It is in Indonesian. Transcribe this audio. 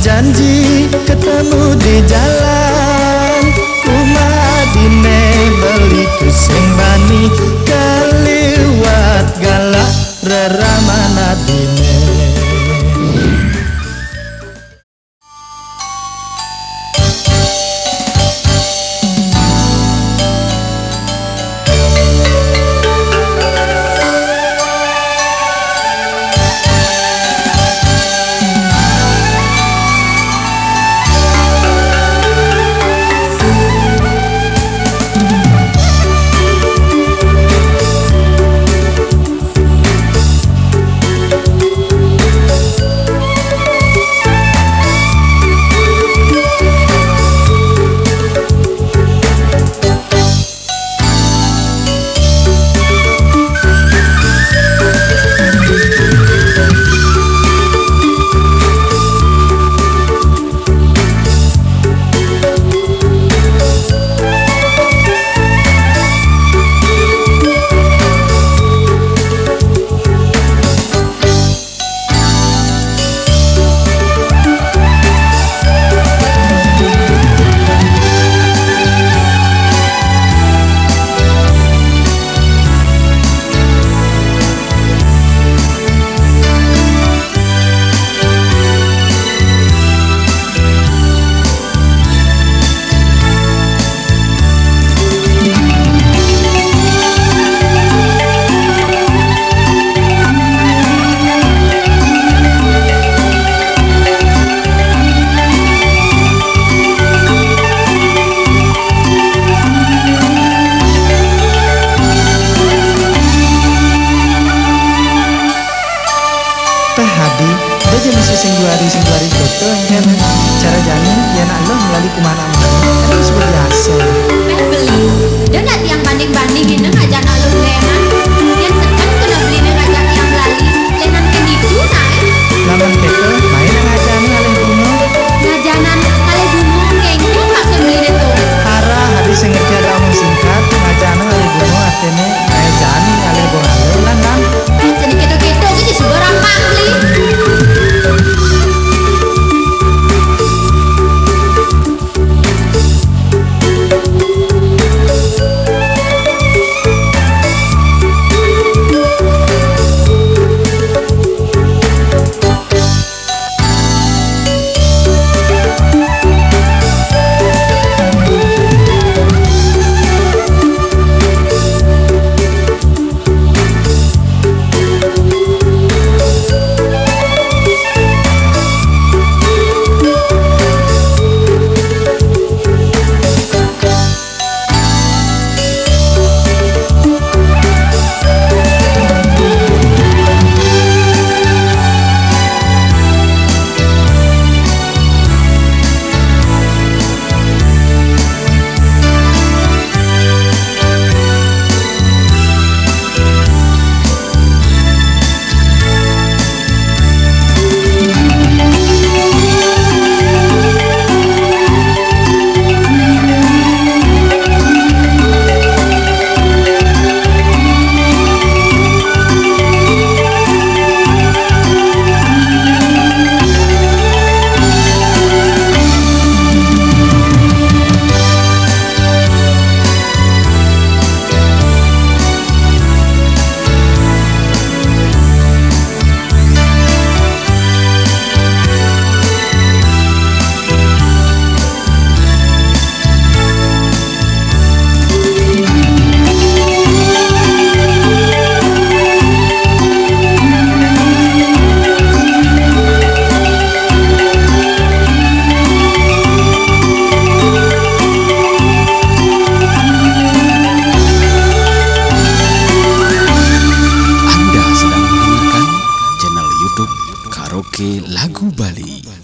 janji ketemu di jalan. Kumadine beli tusembani kaliwat galak rerama. pahadi Baja musuh sing juari sing juari kena. Cara jalan, ya nak Allah melalui kumahan amal Itu seperti asal karaoke lagu Bali.